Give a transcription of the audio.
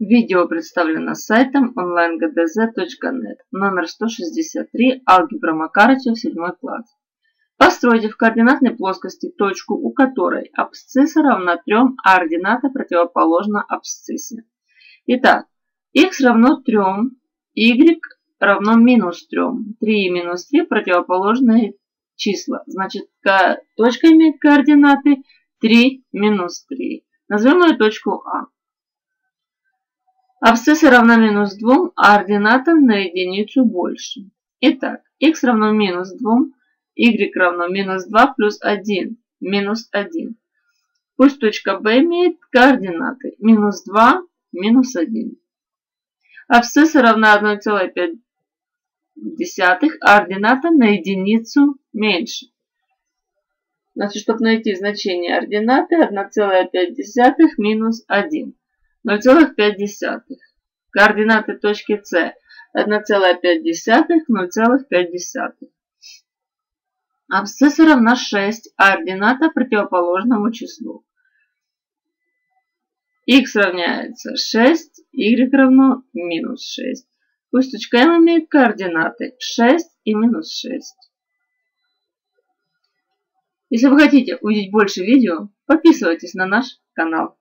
Видео представлено сайтом onlinegdz.net, номер 163, алгебра Макарыча, 7 класс. Постройте в координатной плоскости точку, у которой абсцисса равна 3, а ордината противоположна абсциссе. Итак, x равно 3, y равно минус 3. 3 и минус 3 противоположные числа. Значит, точка имеет координаты 3, минус 3. Назовем ее точку А. Абсцисса равна минус 2, а ордината на единицу больше. Итак, x равно минус 2, y равно минус 2 плюс 1, минус 1. Пусть точка B имеет координаты минус 2, минус 1. Абсцисса равна 1,5, а ордината на единицу меньше. Значит, чтобы найти значение ординаты, 1,5 минус 1. 0,5. Координаты точки С 1,5, 0,5. Абсцисса равна 6, а ордината противоположному числу. x равняется 6, y равно минус 6. Пусть точка М имеет координаты 6 и минус 6. Если вы хотите увидеть больше видео, подписывайтесь на наш канал.